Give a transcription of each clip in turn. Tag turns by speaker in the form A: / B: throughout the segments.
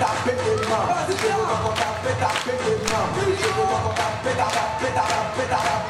A: taper des mains. Je veux qu'on tape, tape des mains. Je veux qu'on tape, tape, tape, tape, tape.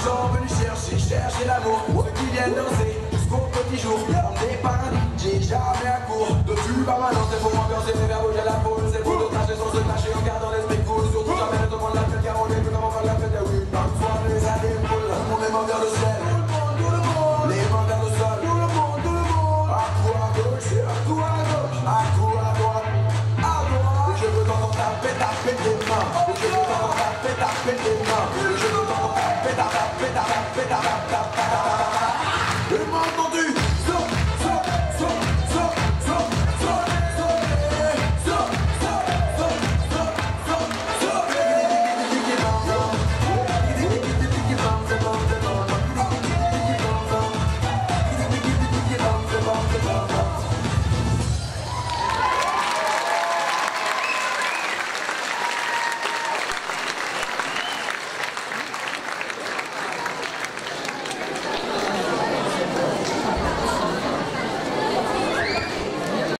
A: les gens venus chercher, chercher l'amour. Ceux qui viennent danser jusqu'au petit jour. Emmené par un DJ, jamais à court. De plus permanent, c'est pour ambiancer les verbes